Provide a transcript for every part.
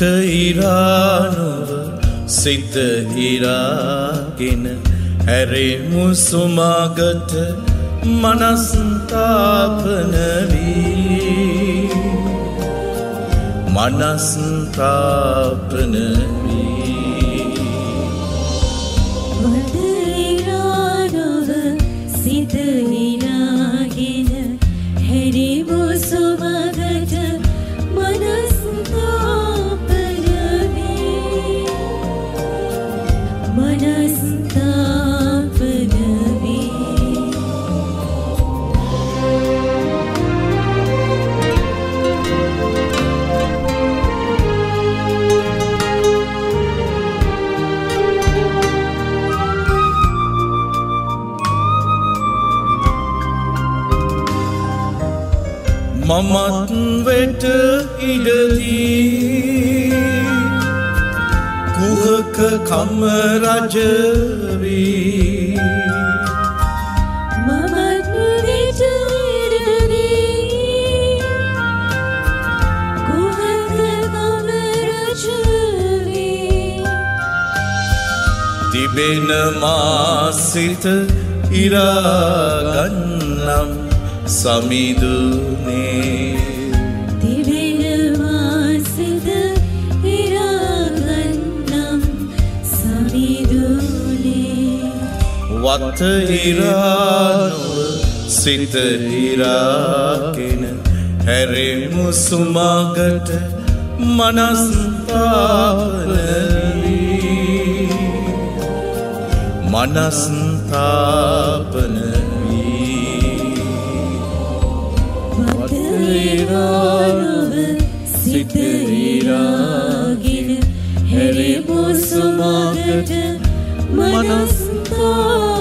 වත ඉරානුව සිත ඉරාගෙන හැරෙමු සුමාගට මනස්ථාපන වී මනස්ථාපන වී මමත් වෙට ඉඩදී කුහක කම රජවී මමත් විචරදී කුහක කමරජවී තිබෙන මාසිත ඉරාගන්නම් සමිදුනේ වත ඉරානුව සිත ඉරාගෙන හැරෙමු සුමාගට මනස්ථාපනවී මනස්ථාපන වී වතයිරානව සිත ඉරාගෙන හැරිමු සුමගට මනස්ථාපනවී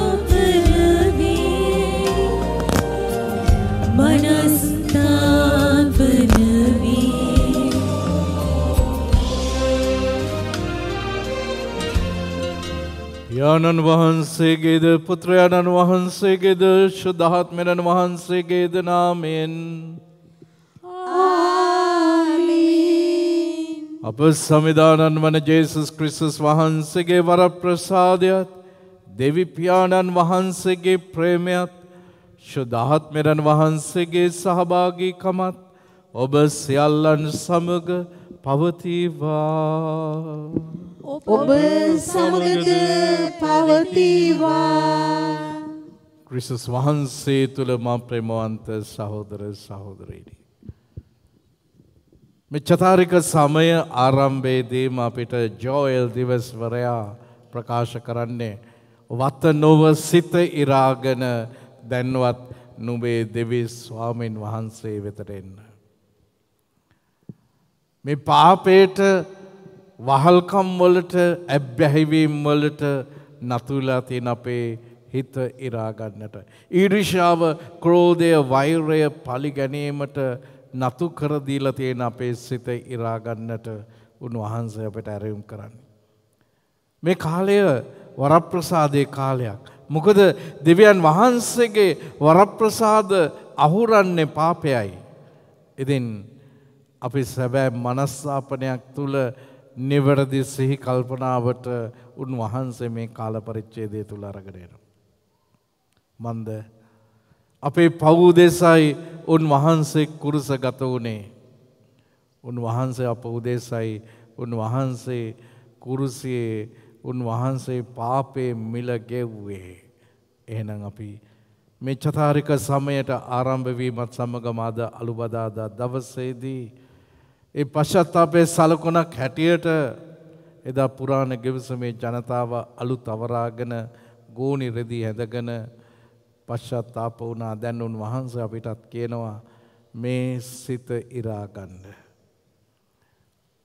යානන් වහන්සේගේද පුත්‍රයාණන් වහන්සේගේද ශුද්ධහත්මෙනන් වහන්සේගේද නාමයෙන් අප සමිධානන් වන ජේසුස් ක්‍රිස්තුස් වහන්සේගේ වරප්‍රසාදයත් දෙවිපාණන් වහන්සේගේ ප්‍රේමයත් ශුද්ධහත්මෙරන් වහන්සේගේ සහභාගීකමත් ඔබ සියල්ලන් සමග පවතිවා. ඔබ සමගද පවතිවා ක්‍රිස්තුස් වහන්සේ තුළ මා ප්‍රේමවන්ත සහෝදර සහෝදරයනි. මෙච්චතාරික සමය ආරම්භයේදීම අපිට ජෝයල් දිවස්වරයා ප්‍රකාශ කරන්නේ වත නොව සිත ඉරාගෙන දැන්වත් නුබේ දෙවි ස්වාමීන් වහන්සේ වෙතට එන්න. මේ පාපයට වහල්කම් වලට ඇබ්බැහිවීම් වලට නතුලා තියෙන අපේ හිත ඉරාගන්නට. ඊරිෂාව ක්‍රෝධය වෛරය පලිගැනීමට නතු කරදීලා තියෙන අපේ සිත ඉරාගන්නට උන්වහන්සේ අපට ඇරයුම් කරන්න. මේ කාලය වරප්‍රසාදය කාලයක්. මොකද දෙවියන් වහන්සේගේ වරප්‍රසාද අහුරන්නේ පාපයයි. ඉතින් අපි සැබෑ මනස්සාපනයක් තුළ නිවැරදි සිහි කල්පනාවට උන්වහන්සේ මේ කාල පරිච්ඡේදය තුළ අරගෙනන. මන්ද අපේ පව් දෙසයි උන්වහන්සේ කුරුස ගත වුණේ. උන්වහන්සේ අප උදෙසයි උන්වහන්සේ කුරුසියේ උන්වහන්සේ පාපේ මිල ගෙව්වේ. එහෙනම් අපි මේ චතාරික සමයට ආරම්භවීමත් සමගමාද අලුබදාදා දවසේදී ඒ පශ්චත්තාපේ සලකුණක් හැටියට එදා පුරාණ ගෙවිසමේ ජනතාව අලුත් අවරාගෙන ගෝනි රෙදි හැඳගෙන පශ්චත්තාප වුණා දැන් උන්වහන්සේ අපිටත් කියනවා මේ සිත ඉරාගන්න.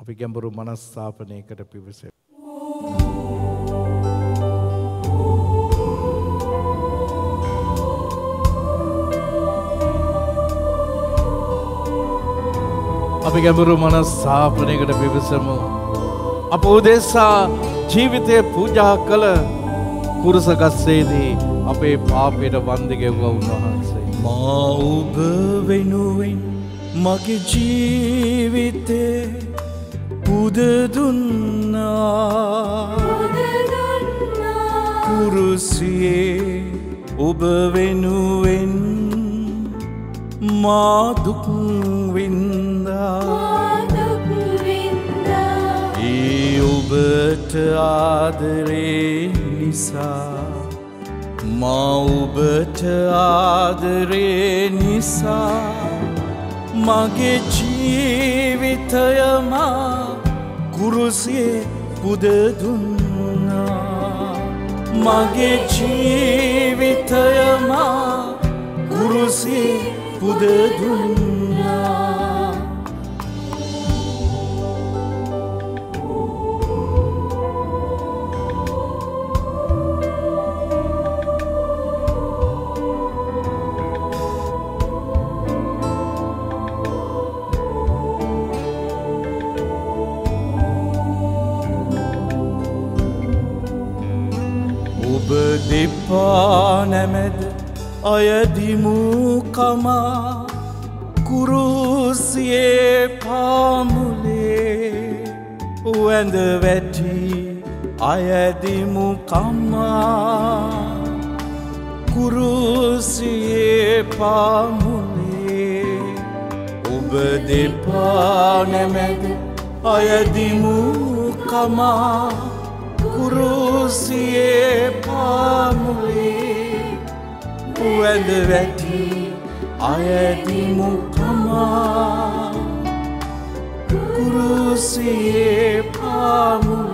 අපි ගැඹුරු මනස්ථාපනයකට පිවිසෙමු. අපි ගැඹුරු මනස්ථාපනයකට පිවිසමු. අප උදෙසා ජීවිතය පූජා කළ කුරුසගස්සේදී අපේ පාපයට වන්දිගෙව්ව උන්වහන්සේ. මා ඔබ වෙනුවෙන් මගේ ජීවිතේ පුද දුන්නා කුරුසියේ ඔබ වෙනුවෙන් මාදුක් වින්දා ඒ ඔබට ආදරේ නිසා මා ඔබට ආදරේ නිසා මගේ ජීවිතයමා කුරුසියේ පුද දුන්නා. මගේ ජීවිතයමා කුරුසියේ පුද දෙපා නැමැද අයදිමුකමා කුරුසියේ පාමුලේ වැඳ වැටි අයදිමුකම්මා කුරුසියේ පාමුලේ ඔබ දෙපා නැමැද අයදිමුකමා කුරුසියේ පාමුලේ වැඳ වැටි අයදිමුකමා කුරුසියේ පාමුලේ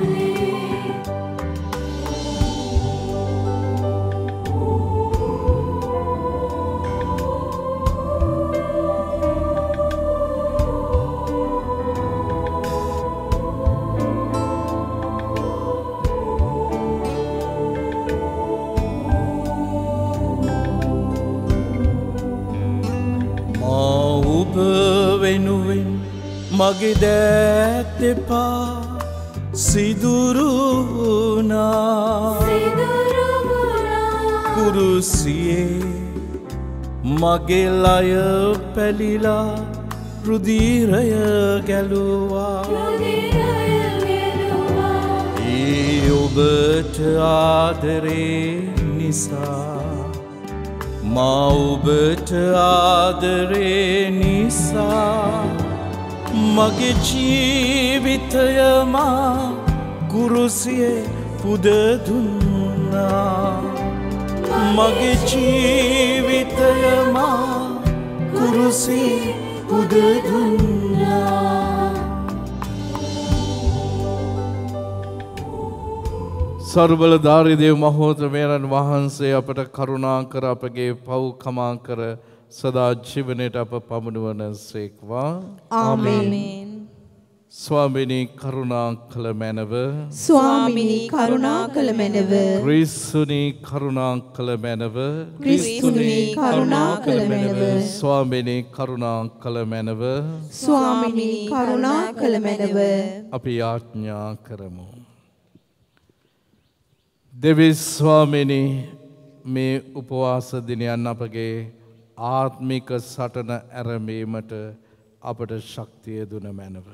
මගේ දෑත් දෙපා සිදුරුනා කුරුසියේ මගේ ලය පැලිලා රුදීරය ගැලුවා. ඒ ඔබට ආදරේ නිසා මා ඔබට ආදරේ නිසා මගේ ජීවිතයමා කුරුසියේ පුද දුන්නා. මගේ ජීවිතයමා කුරුසියේ පුද දුන්නා. සර්බල ධාරිදේව මහෝත්‍රමයණන් වහන්සේ අපට කරුණා කර අපගේ පව් කමා කර සදා ජීවනයට අප පමුණුවන සේක්වා. ආමේන්. ස්වාමිනී කරුණා කළ මැනව. ස්වාමිනී කරුණා කළ මැනව. ක්‍රිස්සුනී කරුණා කළ මැනව. ක්‍රිස්තුනී කරුණා කළ මැනව. ස්වාමිනී කරුණා කළ මැනව. ස්වාමිනී කරුණා කළ මැනව. අපි යාඥා කරමු. දෙවිස් ස්වාමිනී මේ උපවාස දිනයන් අපගේ ආත්මික සටන ඇරඹීමට අපට ශක්තිය දුන මැනව.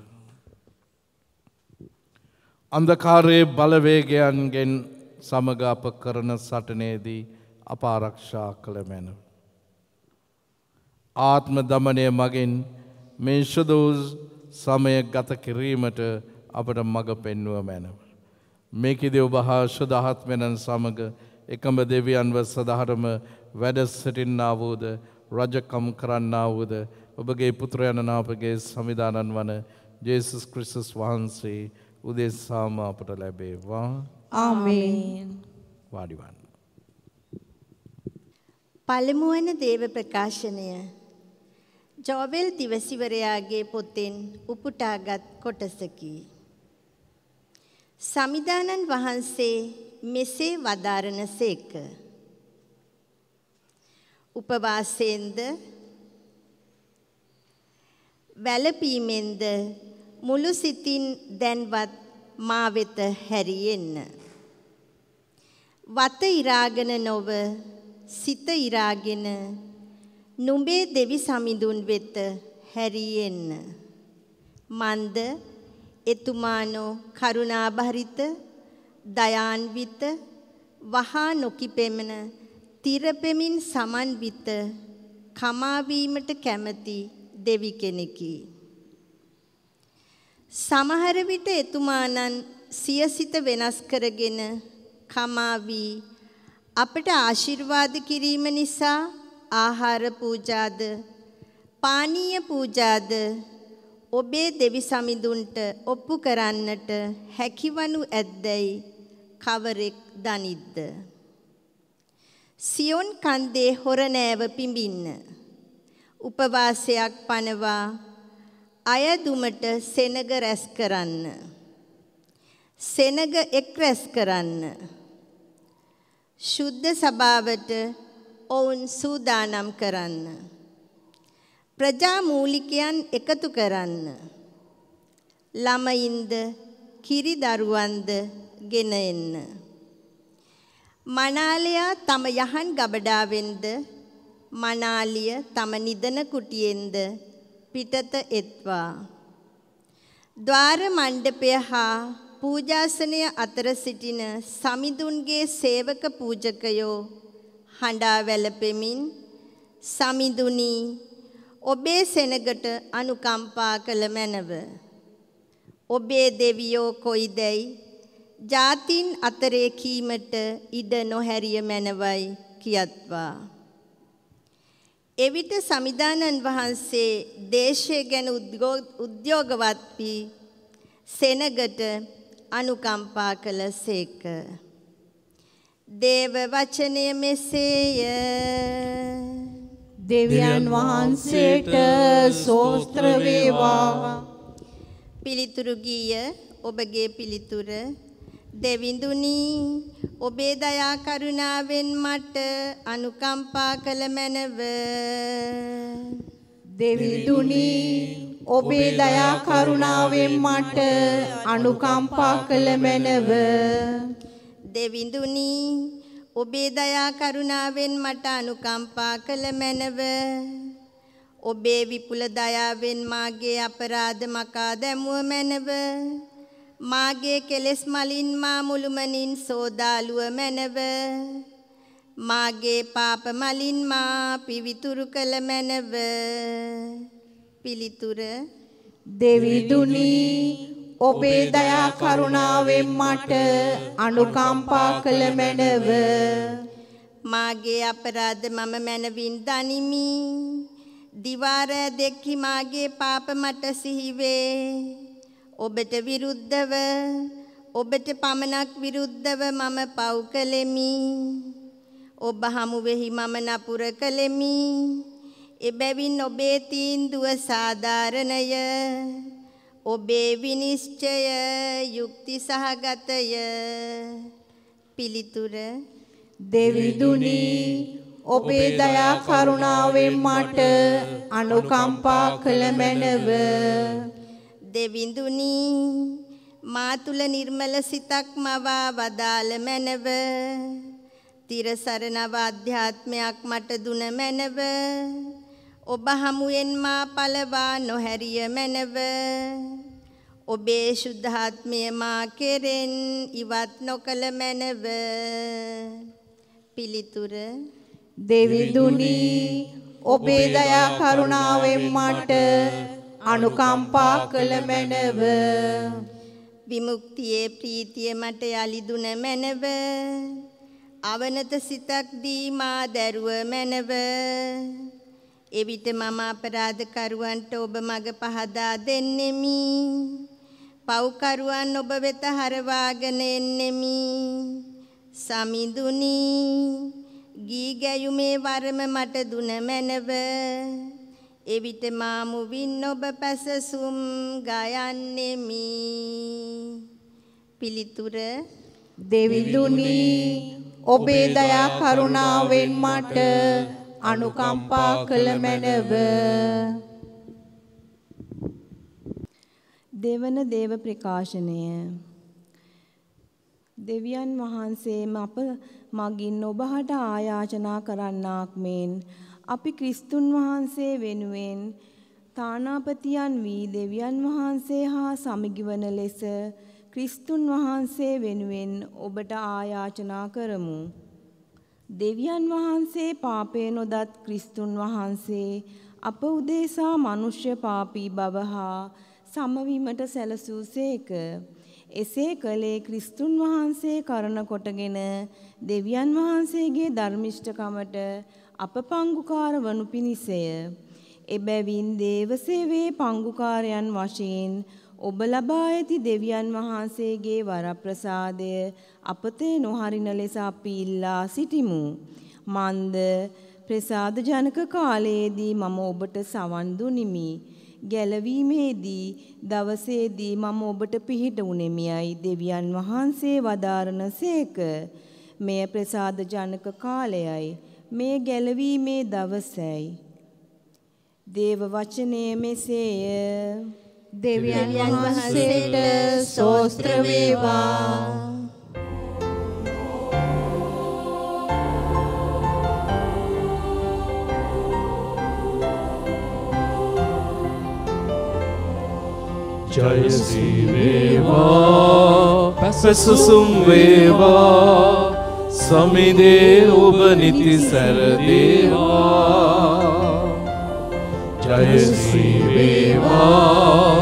අන්දකාරයේ බලවේගයන්ගෙන් සමග අප කරන සටනේදී අප ආරක්ෂා කළ මැනව. ආත්ම දමනය මගින් මේ ශුදූ සමය ගත කිරීමට අපට මඟ පෙන්නුව මැනව. මේකිද ඔබ හා ශුදහත්මනන් සමග එකම දෙවියන්ව සදහටම වැඩ සිටින්නාවූද රජකම් කරන්නාවූද ඔබගේ පුත්‍රයණන අපගේ සමිධානන් වන ජේසුස් ක්‍රිස්තුස් වහන්සේ උදෙසාම අපට ලැබේවා ආමේන් වාඩිවන්න. පළමුවන දේව ප්‍රකාශනය ජෝවෙල් දිවසිවරයාගේ පොතෙන් උපුටාගත් කොටසකි. සමිධානන් වහන්සේ මෙසේ වදාරන සේක. උපවාසයෙන්ද වැළපීමෙන්ද මුළු සිතින් දැන්වත් මා වෙත හැරියෙන්න. වත ඉරාගෙන නොව සිත ඉරාගෙන නුඹේ දෙවි සමිඳුන් වෙත හැරියෙන්න. මන්ද එතුමානෝ කරුණාභරිත දයාන්විත වහා නොකිපෙමන තිරපෙමින් සමන්විත කමාවීමට කැමති දෙවි කෙනෙකි. සමහර විට එතුමානන් සියසිත වෙනස් කරගෙන කමා වී අපට ආශිර්වාද කිරීම නිසා ආහාර පූජාද පානීය පූජාද ඔබේ දෙවි සමිඳුන්ට ඔප්පු කරන්නට හැකිවනු ඇද්දැයි කවරෙක් දනිද්ද සියොන් කන්දේ හොරනෑව පිඹින්න. උපවාසයක් පනවා අයදුමට සෙනග රැස් කරන්න. සෙනග එක් රැස් කරන්න. ශුද්ධ සභාවට ඔවුන් සූදානම් කරන්න. ප්‍රජා මූලිකයන් එකතු කරන්න. ළමයින්ද කිරි දරුවන්ද ගෙන එන්න. මනාලයා තම යහන් ගබඩාවෙන්ද? මනාලිය තම නිදන කුටියෙන්ද? පිටත එත්වා. ద్వාර මණ්ඩපය හා පූජාසනය අතර සිටින සමිඳුන්ගේ සේවක පූජකයෝ හඬා වැළපෙමින් සමිඳුනි ඔබේ සෙනගට අනුකම්පා කළ මැනව. ඔබේ දෙවියෝ කොයිදැයි ජාතින් අතරේ කීමට ඉඩ නොහැරිය මැනවයි කියත්වා. එවිට සමිදානන් වහන්සේ දේශය ගැන උද්‍යෝගවත් වී සෙනගට අනුකම්පා කළ සේක. දේව වචනය මෙසේය. දෙවියන් වහන්සේට සෝස්ත්‍ර වේවා. පිළිතුරු ගීය ඔබගේ පිළිතුර දෙවිඳුනි ඔබේ දයා කරුණාවෙන් මට අනුකම්පා කළ මැනව. දෙවිඳුනි ඔබේ දයා කරුණාවෙන් මට අනුකම්පා කළ මැනව. දෙවිඳුනි ඔබේ දයා කරුණාවෙන් මට අනුකම්පා කළ මැනව. ඔබේ විපුල දයාවෙන් මාගේ අපරාධ මකා දැමුව මැනව මාගේ කෙලෙස් මලින් මා මුළුමනින් සෝදාලුව මැනව. මාගේ පාප මලින් මා පිවිතුරු කළ මැනව. පිළිතුර දෙවිඳුනි ඔබේ දයා කරුණාවෙන් මට අනුකම්පා කළ මැනව. මාගේ අපරාධ මම මැනවින් දනිමි. දිවාර දෙක්හි මාගේ පාප මට සිහිවේ ඔබට විරුද්ධව ඔබට පමණක් විරුද්ධව මම පව් කළෙමි. ඔබ හමුවෙහි මම නපුර කළෙමි. එබැවින් ඔබේ තීන්දුව සාධාරණය ඔබේ විනිශ්චය යුක්ති සහගතය. පිළිතුර දෙවිඳුනි ඔබේ දයා කරුණාවෙන් මට අනුකම්පා කළ මැනව. දෙවිඳුනි මා තුල නිර්මල සිතක් මවා වදාළ මැනව. තිරසරණව අධ්‍යාත්මයක් මට දුන මැනව. ඔබ හමුවෙන් මා පළවා නොහැරිය මැනව. ඔබේ ශුද්ධාත්මය මා කෙරෙන් ඉවත් නොකළ මැනව. පිළිතුර. දෙවිඳුනි ඔබේ දයා කරුණාවෙන් මට අනුකම්පා කළ මැනව. විමුක්තියේ ප්‍රීතිය මට යලි දුන මැනව. අවනත සිතක් දී මා දැරුව මැනව. එවිට මම අපරාධකරුවන්ට ඔබ මඟ පහදා දෙන්නෙමි. පව්කරුවන් ඔබ වෙත හරවාගෙන එන්නෙමි. සමිඳුනි ගී ගැයුමේ වරම මට දුන මැනව. එවිට මා මුවින් ඔබ පැසසුම් ගයන්නෙමි. පිළිතුර දෙවිඳුනි ඔබේ දයා කරුණාවෙන් මට අනුකම්පා කළ මැනව. දෙවන දේව ප්‍රකාශනය. දෙවියන් වහන්සේම අප මගින් ඔබහට ආයාචනා කරන්නාක් මෙන් අපි ක්‍රිස්තුන් වහන්සේ වෙනුවෙන් තානාපතියන් වී දෙවියන් වහන්සේ හා සමගිවන ලෙස ක්‍රිස්තුන් වහන්සේ වෙනුවෙන් ඔබට ආයාචනා කරමු. දෙවියන් වහන්සේ පාපය නොදත් ක්‍රිස්තුන් වහන්සේ අප උදෙසා මනුෂ්‍ය පාපී බව හා සමවීමට සැලසූසේක. එසේ කළේ ක්‍රිස්තුන් වහන්සේ කරන කොටගෙන දෙවියන් වහන්සේගේ ධර්මිෂ්ඨකමට අප පංගුකාර වනු පිණිසය. එබැවින් දේවසේවේ පංගුකාරයන් වශයෙන් ඔබ ලබා ඇති දෙවියන් වහන්සේගේ වරප්‍රසාදය අපතේ නොහරින ලෙස අපි ඉල්ලා සිටිමු. මන්ද ප්‍රසාද ජනක කාලයේදී මම ඔබට සවන් දුනිමි. ගැලවීමේදී දවසේදී මම ඔබට පිහිට උනේමියයි දෙවියන් වහන්සේ වදාරන සේක. මෙය ප්‍රසාද ජනක කාලයයි. මේ ගැලවීමේ දවසයි. දේව වචනය මෙසේය. දෙවියන් වහන්සේට සෝස්ත්‍ර වේවා. ජයසී වේවා පැසසුම් වේවා සමිදේ ඔබ නිති සැරදේවා. ජයසී වේවා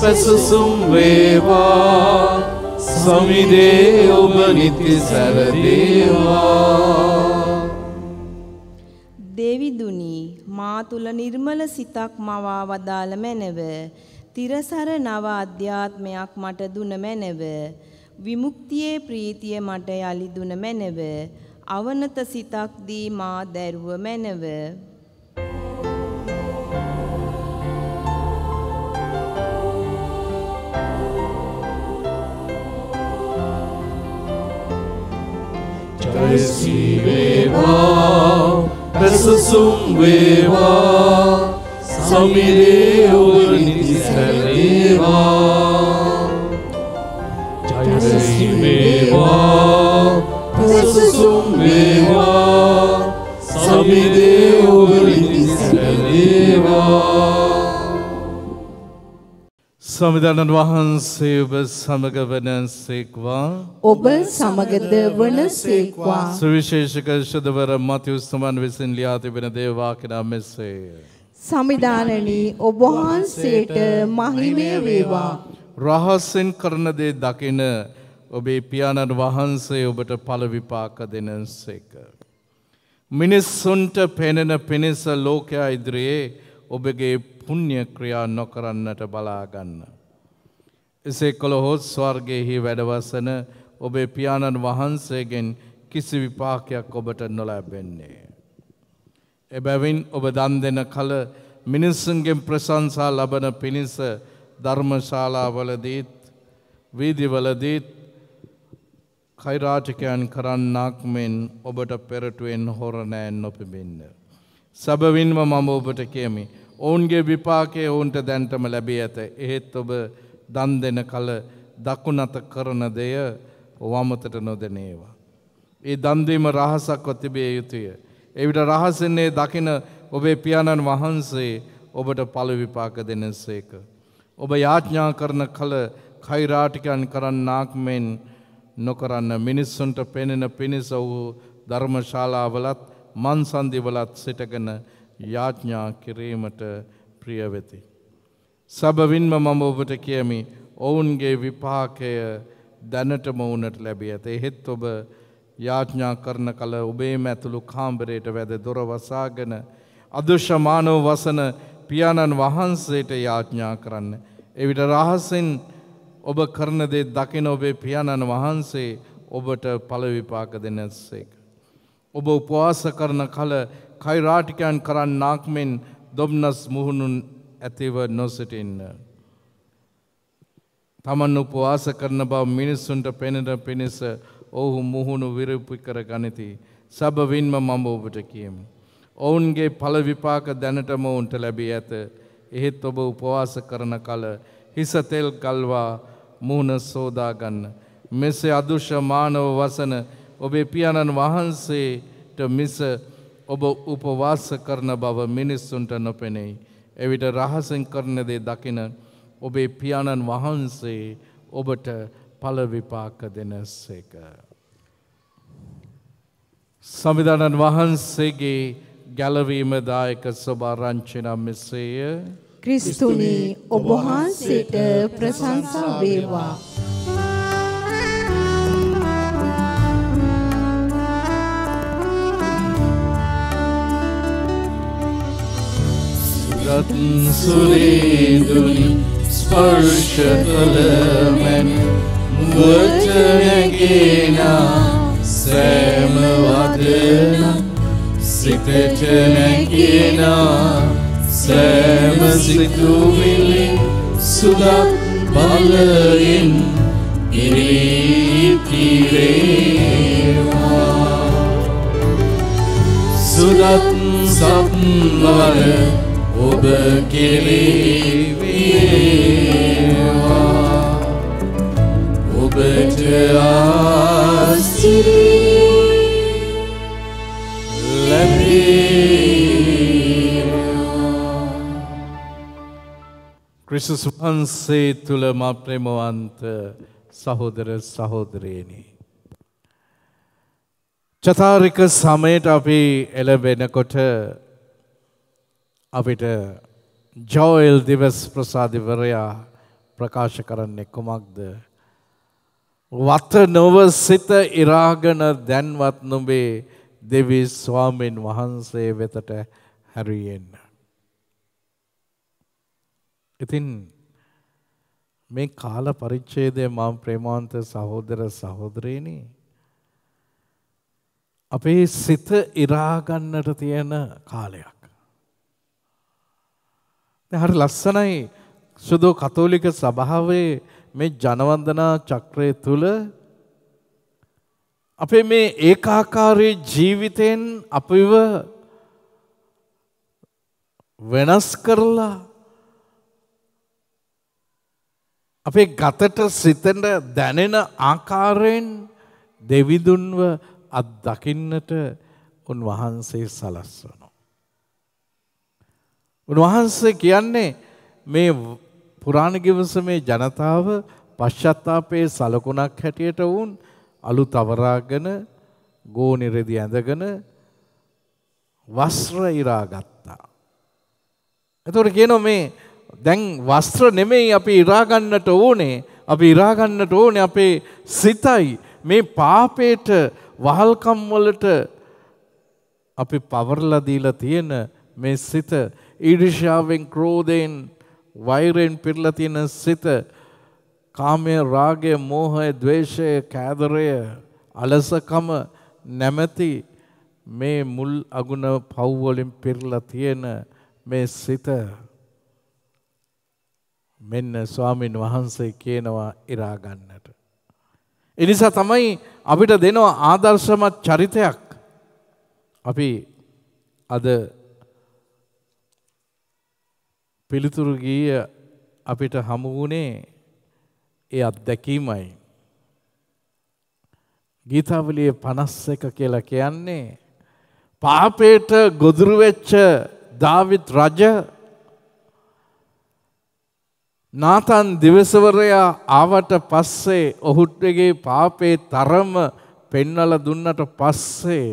පැසසුම් වේවා. සමිදේ ඔබ නිති සැරදේවා. දෙවිදුනි මා තුල නිර්මල සිතක් මවා වදාළ මැනව. තිරසර නව අධ්‍යාත්මයක් මට දුන මැනව. විමුක්තියේ ප්‍රීතිය මට යලි දුන මැනව. අවනත සිතක් දී මා දැරුව මැනව. ජයසී වේවා පැසසුම් වේවා සමිරේ ඔබ නිති සැරේවා ජයසී වේවා පැසසුම් වේවා සමිරේ ඔබ නිති සැරේවා සමිධානන් වහන්සේ ඔබ සමග වනසේක්වා ඔබ සමගද වනසේක්වා. සුවිශේෂක ශුදවර මතිවස්තුමන් විසින් ලියා තිබෙන දේවාකනා මෙසේ. සමිධානනී ඔබ වහන්සේට මහිමය වේවා. රහස්සෙන් කරන දේ දකින ඔබේ පියාණන් වහන්සේ ඔබට පලවිපාක දෙනසේක. මිනිස්සුන්ට පෙනෙන පිණිස ලෝකයා ඉදිරියේ ඔබගේ පුුණ්්‍ය ක්‍රියා නොකරන්නට බලාගන්න. එසේ කොළහොත් ස්වර්ගයෙහි වැඩවසන ඔබේ පියාණන් වහන්සේගෙන් කිසි විපාකයක් ඔබට නොලැබෙන්නේ. එබැවින් ඔබ දන් දෙන කල මිනිස්සුන්ගෙන් ප්‍රශංසා ලබන පිණිස ධර්මශාලාවලදීත් වීදිවලදීත් කෛරාටිකයන් කරන්නක් මෙන් ඔබට පෙරටුවෙන් හොරනෑන් නොපිබින්න. සබවින්ම මම ඔබට කියමි. ඔවුන්ගේ විපාකය ඔවුන්ට දැන්ටම ලැබී ඇත. එහෙත් ඔබ දන් දෙන කල දකුණත කරන දෙය වමතට නොදනේවා. ඒ දන්දීම රහසක්ව තිබිය යුතුය. එවිට රහසන්නේ දකින ඔබේ පියාණන් වහන්සේ ඔබට පළු විපාක දෙනසේක. ඔබ යාඥා කරන කල කෛරාටිකයන් කරන්නාක් මෙන් නොකරන්න මිනිස්සුන්ට පෙනෙන පිණිස වූ ධර්මශාලාවලත් මන්සන්දිවලත් සිටගෙන යාඥා කිරීමට ප්‍රියවෙති. සබවින්ම මම ඔබට කියමි ඔවුන්ගේ විපාකය දැනටම වුනට ලැබිය ඇත එහෙත් ඔබ යාඥා කරන කල ඔබේම ඇතුළු කාම්බරයට වැද දොරවසාගෙන අදුෂමානව වසන පියාණන් වහන්සේට යාඥා කරන්න. එවිට රහසින් ඔබ කරන දේ දකින ඔබේ පියාණන් වහන්සේ ඔබට පළවිපාක දෙනස්සේක. ඔබ උපවාස කරන කල කයිරාටිකයන් කරන්න නාක්මෙන් දොම්නස් මුහුණුන් ඇතිව නොසිටින්න. තමන් උපවාස කරන බව මිනිස්සුන්ට පෙනෙන පිණිස ඔහු මුහුණු විරපි කර ගනිති. සබවින්ම මම ඔබට කියමි. ඔවුන්ගේ පලවිපාක දැනටම ඔවුන්ට ලැබී ඇත. එහෙත් ඔබ උපවාස කරන කල හිසතෙල් කල්වා මුහුණ සෝදාගන්න. මෙසේ අදුෂමානව වසන ඔබේ පියාණන් වහන්සේට මිස ඔබ උපවාස කරන බව මිනිස්සුන්ට නොපෙනෙයි. එවිට රහසෙන් කරන දේ දකින ඔබේ පියාණන් වහන්සේ ඔබට පල විපාක දෙනසේක. සමිධානන් වහන්සේගේ ගැලවීම දායක ස්වභාරංචිනම් මෙසේය ක්‍රිස්තුනි ඔබ වහන්සේට ප්‍රශංසා වේවා. රත්න් සුරේදුනි ස්පර්ශ කළමැන් මුවටනැගෙන සෑම වදන සිතට නැගෙන සෑම සිතුවිලි සුදක් බලයෙන් ඉරීතිරේවා සුදත් සත්වර ඔබ කෙරේවේවා ඔබට ආසිරී ලැබේවා ක්‍රිස්තුස් වහන්සේ තුළ මා ප්‍රේමවන්ත සහෝදර සහෝදරයනි චතාරික සමයට අපි එළබෙනකොට අපිට ජෝයිල් දිවස් ප්‍රසාධිවරයා ප්‍රකාශ කරන්නේ කුමක්ද. වත නොව සිත ඉරාගන දැන්වත් නොබේ දෙවි ස්වාමීන් වහන්සේ වෙතට හැරියෙන්න. ඉතින් මේ කාල පරිච්ඡේදය මම ප්‍රේමාන්ත සහෝදර සහෝදරයනි අපේ සිත ඉරාගන්නට තියෙන කාලයක්. හරි ලස්සනයි සුදු කතෝලික සභාවේ මේ ජනවන්දනා චක්‍රය තුළ අපේ මේ ඒකාකාරී ජීවිතයෙන් අපිව වෙනස් කරලා අපේ ගතට සිතට දැනෙන ආකාරයෙන් දෙවිදුන්ව අත්දකින්නට උන්වහන්සේ සලස්වනවා. උන්වහන්සේ කියන්නේ මේ පුරාණ ගිවිසමේ ජනතාව පශ්චත්තාපයේ සලකුණක් හැටියට වුන් අලු තවරාගෙන ගෝනිරෙදි ඇඳගෙන වස්ත්‍ර ඉරා ගත්තා. එතකොට කියනවා මේ දැන් වස්ත්‍ර නෙමෙයි අපි ඉරා ගන්නට ඕනේ. අපි ඉරා ගන්නට ඕනේ අපේ සිතයි. මේ පාපේට වහල්කම් වලට අපි පවර්ලා දීලා තියෙන මේ සිත. ඊර්ෂ්‍යාවෙන් ක්‍රෝධයෙන් වෛරයෙන් පිරලා තියෙන සිත. කාමය රාගය මෝහය ద్వේෂය කෑදරය අලසකම නැමැති මේ මුල් අගුණ පව් වලින් පිරලා තියෙන මේ සිත. මෙන්න ස්වාමින් වහන්සේ කියනවා ඉරා ගන්නට. එනිසා තමයි අපිට දෙනවා ආදර්ශමත් චරිතයක්. අපි අද පිළිතුරු ගීය අපිට හමු වුණේ ඒ අත්දැකීමයි. ගීතාවලිය පනස් එක කියලා කියන්නේ පාපේට ගොදුරුවෙච්ච ධාවිත් රජ නාතන් දිවසවරයා ආවට පස්සේ ඔහුටගේ පාපේ තරම පෙන්නල දුන්නට පස්සේ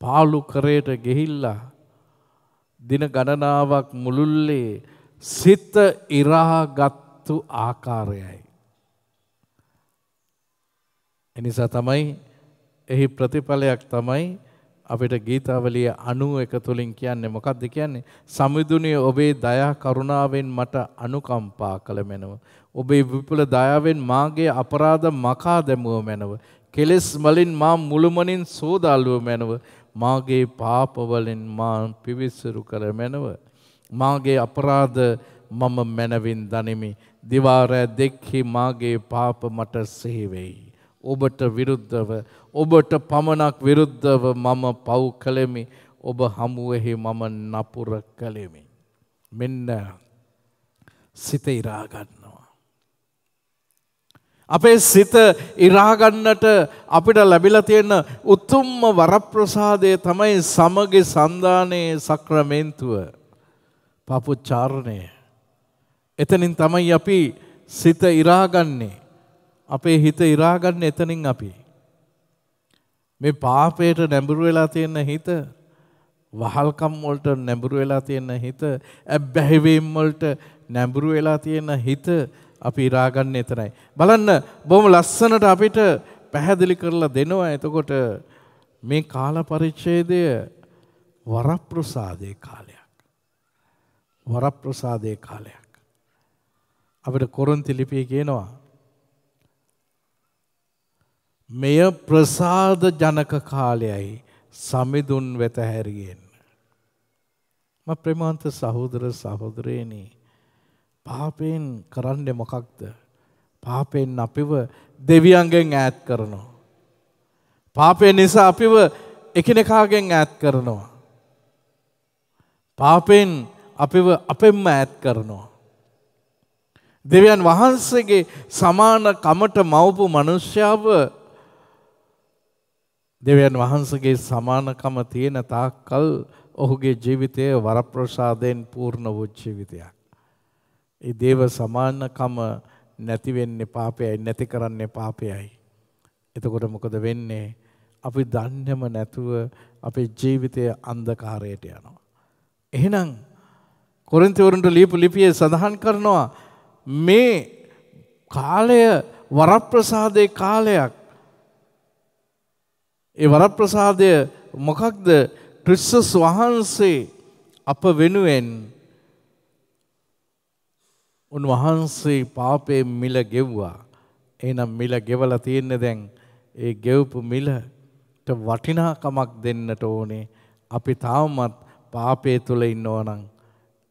පාලු කරයට ගෙහිල්ලා දින ගණනාවක් මුළුල්ලේ සිත ඉරාගත්තු ආකාරයයි. එනිසා තමයි එහි ප්‍රතිඵලයක් තමයි අපිට ගීතාවලිය අනුව එක තුළින් කියන්නේ මොකක්ද කියන්නේ සමිදුනේ ඔබේ දයා කරුණාවෙන් මට අනුකම්පා කළ මැනව. ඔබේ විපුල දයාවෙන් මාගේ අපරාධ මකා දැමුව මැනව. කෙලෙස් මලින් මා මුළුමනින් සෝදාල්ුව මැනව. මාගේ පාපවලින් මා පිවිස්සරු කර මැනව. මාගේ අපරාධ මම මැනවින් දනිමි. දිවාරෑ දෙක්හි මාගේ පාප මට සෙහිවෙයි. ඔබට විරුද්ධව ඔබට පමණක් විරුද්ධව මම පව් කළෙමි ඔබ හමුවෙහි මම නපුර කළෙමි. මෙන්න සිත ඉරාගන්නවා. අපේ සිත ඉරාගන්නට අපිට ලැබිලා තියෙන උතුම්ම වරප්‍රසාදය තමයි සමග සන්ධානයේ සක්‍රමේන්තුව. පපුච්චාරණය. එතනින් තමයි අපි සිත ඉරාගන්නේ. අපේ හිත ඉරාගන්න එතනින් අපි. මේ පාපයට නැඹුරු වෙලා තියෙන හිත වහල්කම් වලට නැඹුරු වෙලා තියෙන හිත ඇබ්බැහිවීම් වලට නැඹුරු වෙලා තියෙන හිත අපි ඉරාගන්න එතනයි. බලන්න බොහොම ලස්සනට අපිට පැහැදිලි කරලා දෙනවා එතකොට මේ කාල පරිච්ඡේදය වරප්‍රසාදේ කාලයක්. වරප්‍රසාදේ කාලයක්. අපිට කොරින්ති ලිපිය කියනවා මෙය ප්‍රසාද ජනක කාලයයි සමිඳුන් වෙත හැරියෙන්. ම ප්‍රමාන්ත සහෝදර සහෝදරයනි පාපයෙන් කරන්නේ මොකක්ද. පාපයෙන් අපිව දෙවියන්ගෙන් ඈත් කරනවා. පාපය නිසා අපිව එකනෙකාගෙන් ඈත් කරනවා. පාපයෙන් අපිව අපෙන්ම ඈත් කරනවා. දෙවියන් වහන්සේගේ සමාන කමට මවපු මනුෂ්‍යාව දෙවියන් වහන්සගේ සමානකම තියෙන තාක්කල් ඔහුගේ ජීවිතය වරප්‍රසාදයෙන් පූර්ණ වූ ජීවිතයක්. ඒ දේව සමානකම නැතිවෙන්නේ පාපයයි නැති කරන්නේ පාපයයි. එතකොට මොකද වෙන්නේ අපි දන්නම නැතුව අපේ ජීවිතය අන්දකාරයට යනවා. එහෙනම් කොරින්තිවරුන්ට ලියපු ලිපියේ සඳහන් කරනවා මේ කාලය වරප්‍රසාදේ කාලයක් ඒ වරප්‍රසාදය මොකක්ද ක්‍රිස්තුස් වහන්සේ අප වෙනුවෙන් උන්වහන්සේ පාපේ මිල ගෙව්වා. එහෙනම් මිල ගෙවලා තියෙන්නේ දැන් ඒ ගෙවපු මිලට වටිනාකමක් දෙන්නට ඕනේ. අපි තාමත් පාපේ තුල ඉන්නවා නම්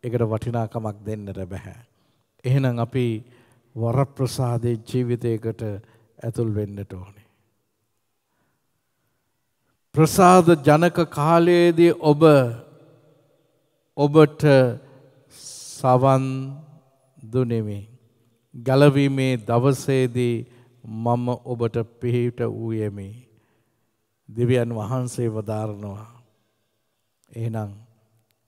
ඒකට වටිනාකමක් දෙන්නට බෑ. එහෙනම් අපි වරප්‍රසාදේ ජීවිතයකට ඇතුල් වෙන්නට ඕනේ. ප්‍රසාද ජනක කාලයේදී ඔබ ඔබට සවන් දුනෙමි. ගැලවීමේ දවසේදී මම ඔබට පිහිට වූයෙමි. දෙවියන් වහන්සේ වදාරනවා. එහෙනම්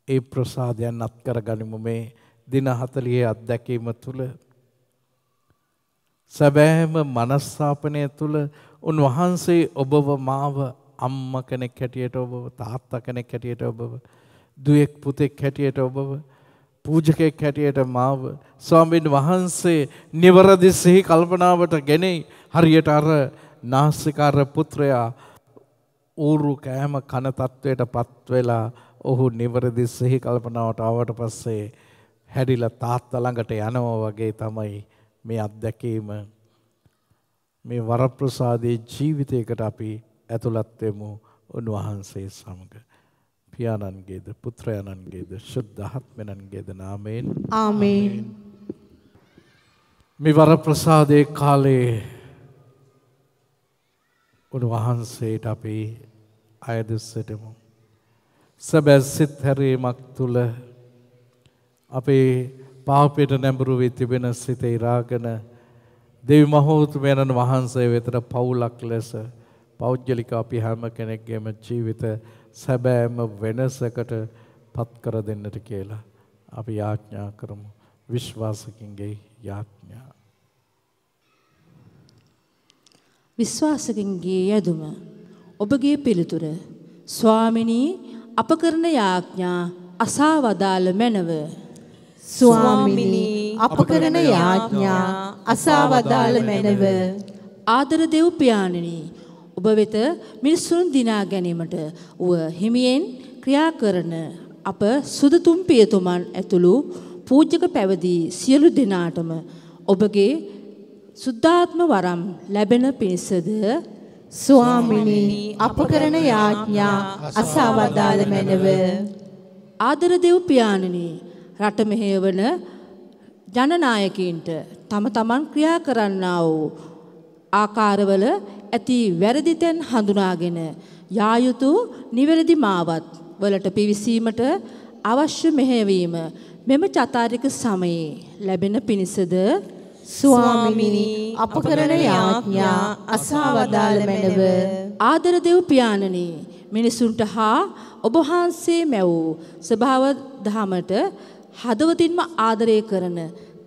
ඒ ප්‍රසාදයන් අත්කර ගනිමු මේ දින 40 අත්දැකීම තුල සැබෑම මනස්සාපනය තුල උන්වහන්සේ ඔබව මාව අම්ම කෙනෙක් හැටියට ඔබව තාත්තා කෙනෙක් හැටියට ඔබව දුවෙක් පුතෙක් හැටියට ඔබව පූජකෙක් හැටියට මාව ස්වාමීන් වහන්සේ නිවරදි සිහි කල්පනාවට ගෙනෙයි. හරියට අර නාසිකාර පුත්‍රයා ඌරු කෑම කන තත්වයට පත් වෙලා ඔහු නිවරදි සිහි කල්පනාවට ආවට පස්සේ හැදිලා තාත්තා ළඟට යනවා වගේ තමයි මේ අත්දැකීම. මේ වරප්‍රසාදයේ ජීවිතයකට අපි ඇතුළත් වෙමු උන්වහන්සේ සමග. පියාණන්ගේද පුත්‍රයණන්ගේද ශුද්ධාත්මයන්ගේද නාමයෙන් ආමේන්. මෙවර ප්‍රසාදයේ කාලේ උන්වහන්සේට අපි අයදුස්සටමු. සැබෑ සිත් හැරීමක් තුළ අපේ පාපයට නැඹුරු වී තිබෙන සිත ඉරාගෙන දෙවි මහෝතුමයණන් වහන්සේ වෙතට පවුලක් ලෙස පෞද්ගලික අපි හැම කෙනෙක්ගේම ජීවිත සැබෑම වෙනසකට පත් කර දෙන්නට කියලා අපි යාඥා කරමු. විශ්වාසකින්ගේ යාඥා. විශ්වාසකින්ගේ යදුම ඔබගේ පිළිතුර ස්වාමිනී අප කරන යාඥා අසා වදාළ මැනව. ස්වාමිනී අප කරන යාඥා අසා වදාළ මැනව. ආදර දෙව් පියාණෙනි ඔබ වෙත මිනිසුන් දිනා ගැනීමට උව හිමියෙන් ක්‍රියා කරන අප සුදතුම් පියතුමන් ඇතුළු පූජ්‍යක පැවදි සියලු දෙනාටම ඔබගේ සුද්ධාත්ම වරම් ලැබෙන පිණිසද ස්වාමිනී අප කරන යාඥා අසවදාල මැනව. ආදර දෙව් පියාණෙනි රට මෙහෙයවන ජනනායකයින්ට තම තමන් ක්‍රියා කරන්නා වූ ආකාරවල ඇති වැරදි තැන් හඳුනාගෙන යා යුතු නිවැරදි මාවත් වලට පිවිසීමට අවශ්‍ය මෙහෙයවීම මෙම චතාරික සමයේ ලැබෙන පිණිසද ස්වාමිනී අප කරන යාඥා අසවදාල මැනව ආදර දෙව් පියාණනි මිනිසුන්ට හා ඔබ වහන්සේ මැවූ ස්වභාව දහමට හදවතින්ම ආදරය කරන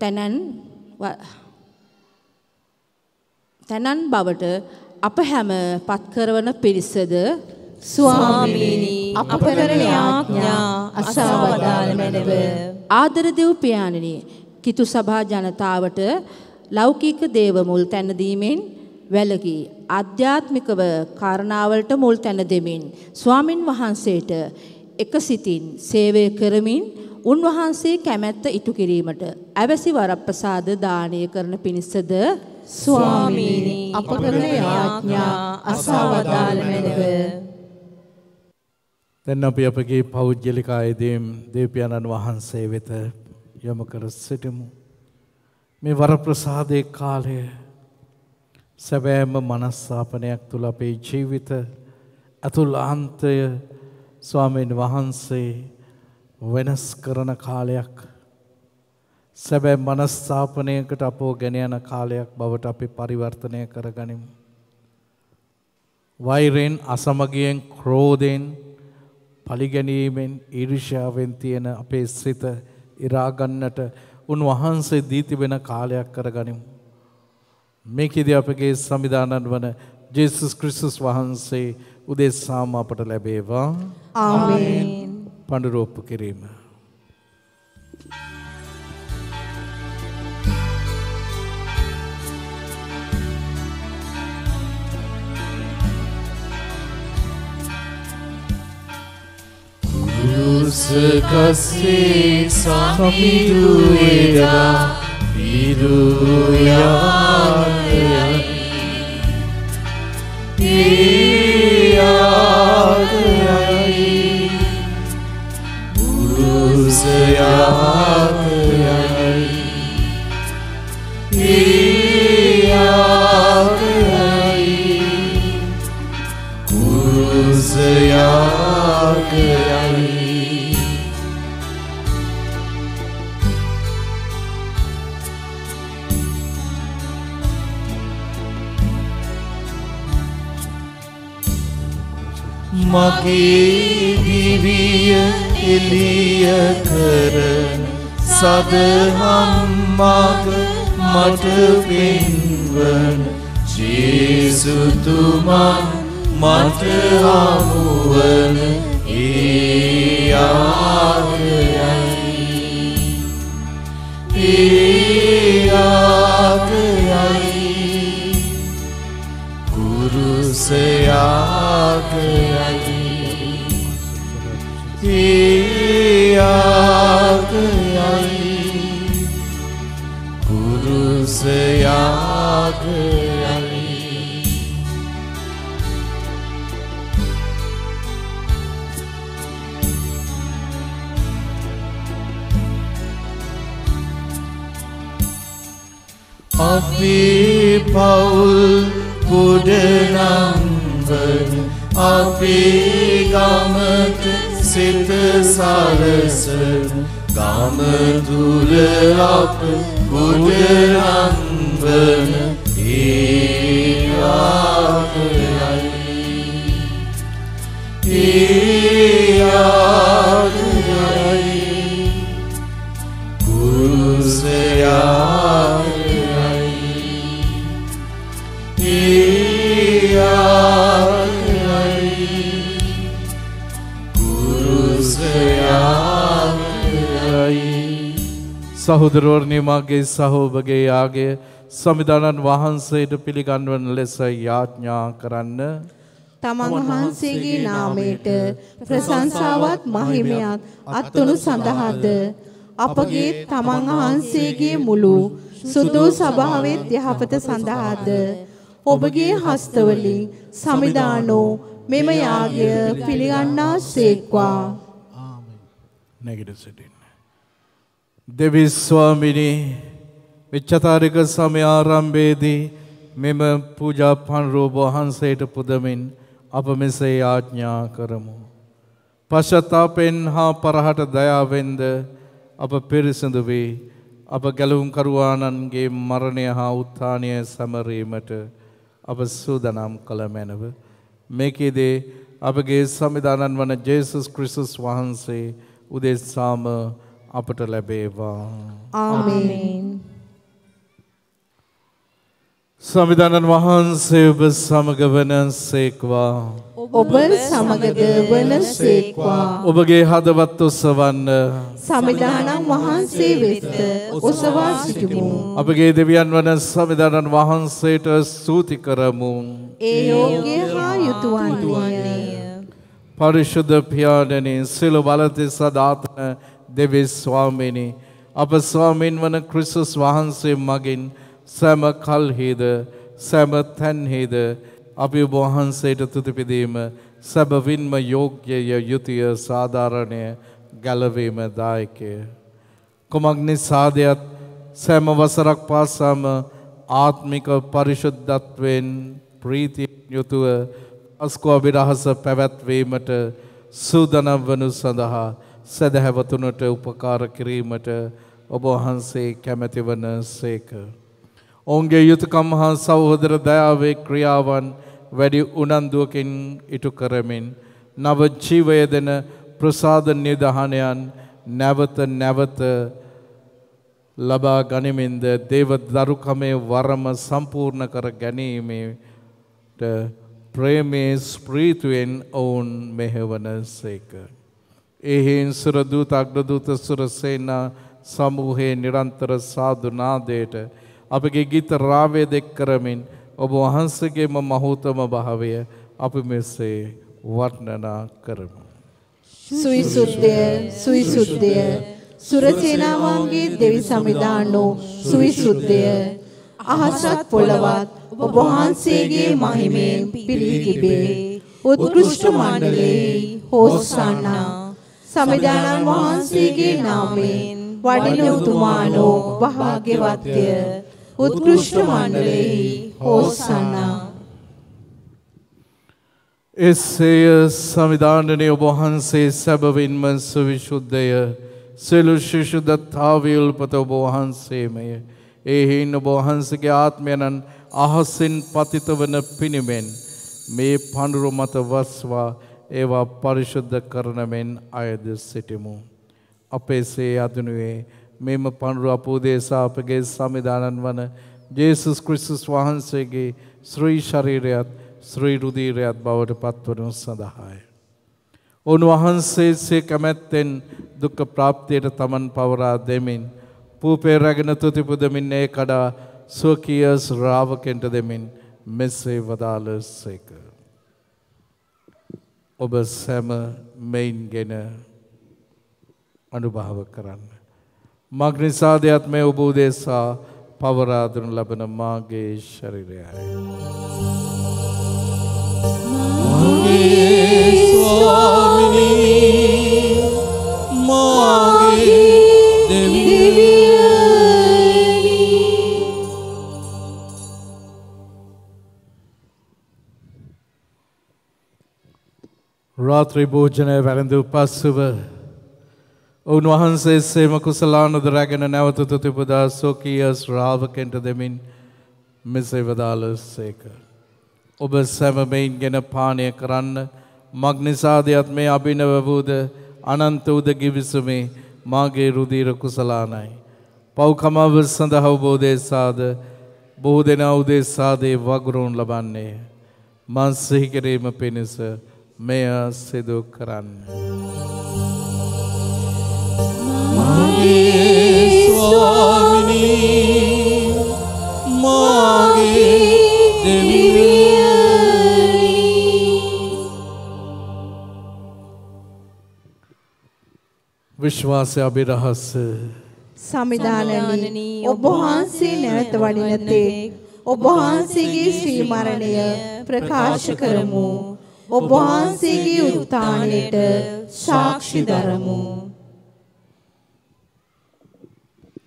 තැනන් ව- තැනන් බවට අප හැම පත් කරවන පිරිසද? ස්වාමීනි අප කරන යාඥා අසා වදාළ මැනව. ආදර දෙව් පියාණෙනි කිතු සභා ජනතාවට ලෞකික දේව මුල් තැන දීමෙන් වැළකී ආධ්‍යාත්මිකව කාරණාවලට මුල් තැන දෙමින් ස්වාමින් වහන්සේට එක සිතින් සේවය කරමින් උන්වහන්සේ කැමැත්ත ඉටු කිරීමට අවැසි වරප්‍රසාද දානය කරන පිණිසද ස්වාමීනි අප කරන යාඥා අසා වදාළ මැනව දැන් අපි අපගේ පෞද්ගලික අයදීම් දේව්පියාණන් වහන්සේ වෙත යොමු කර සිටිමු. මේ වරප්‍රසාදයේ කාලය සැබෑම මනස්සාපනයක් තුළ අපේ ජීවිත ඇතුළාන්තය ස්වාමීන් වහන්සේ වෙනස් කරන කාලයක් සැබෑ මනස්ථාපනයකට අපෝ ගෙන යන කාලයක් බවට අපි පරිවර්තනය කරගනිමු. වෛරෙන් අසමගියෙන් ක්‍රෝධයෙන් පලිගැනීමෙන් ඊර්ෂාවෙන් තියෙන අපේ සිත ඉරාගන්නට උන්වහන්සේ දී තිබෙන කාලයක් කරගනිමු. මේකෙදී අපගේ සමිදානන් වන ජේසුස් ක්‍රිස්තුස් වහන්සේ උදෙස්සාම අපට ලැබේවා. ආමේන් පඬුරෝප්පු කිරීම. Kusakasi samidueda. Viduyaya Iyagayai Urusayagayai Iyagayai Urusayagayai මගේ දිවිය එලිය කරන සදහම් මග මට පෙන්වන ජේසුතුමන් මට හමුවන ඒ ආගයයි. ඒ ආගයයි. කුරුසයාගයයි ඒයාගයයි කුරුසයාගයයි අපේ පවුල් ගොඩනංවන අපේ ගමට cette sală sunt, Doamnă, Tu le apă, puterea învână, Iată aici, Iată aici, Cu zerea සහෝදරවරණය මාගේ සහෝබගේ යාගේ සමිධානන් වහන්සේට පිළිගන්වන ලෙස යාඥා කරන්න. තමන් වහන්සේගේ නාමයට ප්‍රශංසාවත් මහිමයත් අත්තුණු සඳහාද? අපගේ තමන් වහන්සේගේ මුළු සුදු සභාවෙත් යහපත සඳහාද? ඔබගේ හස්තවලින් සමිදානෝ මෙම යාගය පිළිගන්නා සේක්වා නැගිට සිටින්න. දෙවි ස්වාමිනී විච්චතාරික සමය ආරම්භයේදී මෙම පූජා පන්රූප වහන්සේට පුදමින් අප මෙසේ යාඥා කරමු. පශ්චත්තාපෙන් හා පරහට දයාවෙන්ද අප පිරිසිදු වී අප ගැලවුම්කරුවාණන්ගේ මරණය හා උත්ථානය සැමරීමට අප සූදනම් කළ මැනව. මේකේදේ අපගේ සමිධානන් වන ජේසුස් ක්‍රිස්තුස් වහන්සේ උදෙස්සාම අපට ලැබේවා. ආමේන්. සමිධානන් වහන්සේ ඔබ සමග වන සේක්වා. ඔබ සමගද වනසේක්වා. ඔබගේ හදවත් ඔස්සවන්න සමිධානන් වහන්සේ වෙත ඔසවා සිටිමු. අපගේ දෙවියන් වන සමිධානන් වහන්සේට ස්තුති කරමු. ඒ යෝග්‍ය හා යුතු වන්නේය. පරිශුද්ධ පියාණනි සිළු බලති සදාතන දෙවි ස්වාමීනි අප ස්වාමීන් වන ක්‍රිස්තුස් වහන්සේ මගින් සෑම කල්හිද සෑම තැන්හිද අපි ඔබ වහන්සේට තුතිපිදීම සැබවින්ම යෝග්‍යය යුතුය සාධාරණය ගැලවීම දායකය. කුමක් නිසාදයත් සෑම වසරක් පාසාම ආත්මික පරිශුද්ධත්වයෙන් ප්‍රීතියෙන් යුතුව අස්කෝ අභිරහස පැවැත්වීමට සූදනම් වනු සඳහා සැදැහැවතුනට උපකාර කිරීමට ඔබ වහන්සේ කැමැති වන සේක. ඔවුන්ගේ යුතුකම් හා සෞහදර දයාවේ ක්‍රියාවන් වැඩි උනන්දුවකින් ඉටු කරමින් නව ජීවය දෙන ප්‍රසාද නිදහනයන් නැවත නැවත ලබා ගනිමින්ද දේව දරුකමේ වරම සම්පූර්ණ කර ගැනීමට ප්‍රේමේ ස්ප්‍රීතුවෙන් ඔවුන් මෙහෙවන සේක. එහින් සුරදූත අග්‍රදූත සුරසේනා සමූහයේ නිරන්තර සාධනාදයට අපගේ ගීත රාවය දෙක් කරමින් ඔබ වහන්සේගේම මහූතම භාවය අපි මෙසේ වර්ණනා කරමු. සුවිසුද්ධය සුවිසුද්ධය. සුරසේනාවන්ගේ දෙවි සමිධානෝ සුවිසුද්ධය. අහසත් පොළවත් ඔබ වහන්සේගේ මහිමයෙන් පිරී තිබේ උත්කෘෂ්ඨ මණ්ඩලයේ හෝසන්නා. සමිධානන් වහන්සේගේ නාමයෙන් වඩින උතුමානෝ භාග්‍යවත්ය. උත්කෘෂ්ඨ මණ්ඩලයේ හෝසන්නා එසේය සවිධානනය ඔබහන්සේ සැබවින්ම සුවිශුද්ධය සෙලු ශිෂුදත්තාවියල්පත ඔබ වහන්සේමය. ඒහින් ඔබ වහන්සගේ ආත්මයනන් අහසින් පතිත වන පිණිමෙන් මේ පණුරු මත වස්වා ඒවා පරිශුද්ධ කරනමෙන් අයද සිටිමු. අපේසේ අදනුවේ මෙම පණුරු අපූදේශා අපගේ සමිධානන් වන ජේසුස් ක්‍රිස්තුස් වහන්සේගේ ශ්‍රී ශරීරයත් ශ්‍රී රුදීරයත් බවට පත්වනු සඳහාය. උන්වහන්සේසේ කැමැත්තෙන් දුක්ක ප්‍රාප්තියට තමන් පවරා දෙමින් පූපේ රැගෙන තුතිපුදමින් ඒ කඩා ස්වකීයස් රාවකෙන්ට දෙමින් මෙස්සේ වදාළ සේක. ඔබ සැම මෙයින් ගෙන අනුභාව කරන්න. මග්නිසාදයක් මේ ඔබ උදෙසා පවරාදුන ලබන මාගේ ශරිරයයි. මගේ ස්වාමිනී රාත්‍රී භෝජනය වැළඳූ පස්සුව උන්වහන්සේ සේම කුසලානද රැගෙන නැවත තුතිපදා සෝකීය ශ්‍රාවකෙන්ට දෙමින් මෙසේ වදාළ සේක. ඔබ සැමමයින් ගෙන පානය කරන්න මග්නිසාදයත් මේ අභිනව වූද අනන්ත උද ගිවිසුමේ මාගේ රුදීර කුසලානයි. පව්කමව සඳහා බෝධේසාද බොහෝ දෙනා උදෙසාදේ වගුරුන් ලබන්නේ. මන් සිහිකිරීම පිණිස මෙය සිදු කරන්න. මගේ ස්වාමිනී මාගේ දෙවියනි විශ්වාසය අභිරහස සමිධානනි ඔබ වහන්සේ නැවත වඩින තෙක් ඔබ වහන්සේගේ ශ්‍රී මරණය ප්‍රකාශ කරමු ඔබ වහන්සේගේ උත්ථානයට සාක්ෂි දරමු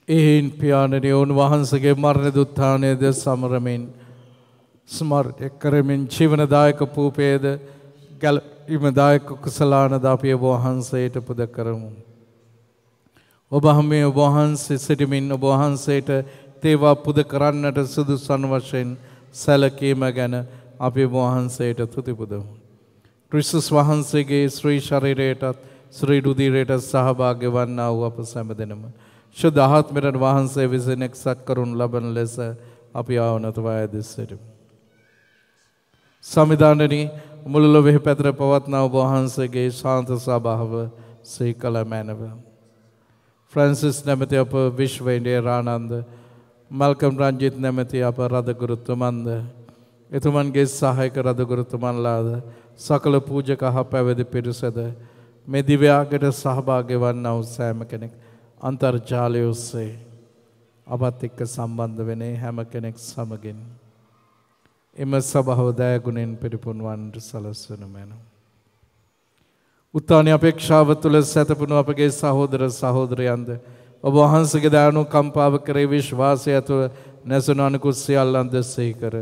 එහින් පියාණනි උන්වහන්සේගේ මරණ දුත්ථානයද සමරමින් ස්මරණය කරමින් ජීවනදායක පූපේද ගැලීමදායක කුසලානද අපි ඔබ වහන්සේට පුද කරමු. ඔබ හමේ ඔබ වහන්සේ සිටිමින් ඔබ වහන්සේට තේවා පුද කරන්නට සුදුසන් වශයෙන් සැලකීම ගැන අපි ඔබ වහන්සේට තුති පුදමු. ක්‍රිස්තුස් වහන්සේගේ ශ්‍රී ශරීරයටත් ශ්‍රී රුධිරයට සහභාගී වන්නා වූ අප සැමදෙනම ශුද්ධ ආත්මයෙන් වහන්සේ විසින් එක්සත් කරනු ලබන ලෙස අපි ආවනත වයදිස් සිටිමු. සමිධානනී මුළු ලොවෙහි පැතර පවත්නා ඔබ වහන්සේගේ ශාන්ත සභාව සිහි කළ මැනව. ෆ්‍රැන්සිස් නැමැති අප විශ්ව ඉන්ඩියරානන්ද මල්කම් රංජිත් නැමැති අප රදගුරුත්තුමන්ද එතුමන්ගේ සහයක රදගුරුතුමන්ලාද සකල පූජක හා පැවිදි පිරිසද මේ දිව්‍යාගට සහභාගී වන්නා වූ සෑම කෙනෙක් අන්තර්ජාලය ඔස්සේ අපත් එක්ක සම්බන්ධ වෙන්නේ හැම කෙනෙක් සමගින් එම සභාව දයගුණෙන් පිරිපුන් වන්නට සලස්වන මැනව. උත්තානය අපේක්ෂාව තුළ සැතපුණු අපගේ සහෝදර සහෝදරයන්ද ඔබ වහන්සගේ දානු කම්පාව කරේ විශ්වාසය ඇතුව නැසුන අනිකුත් සියල්ලන්ද සෙහි කර.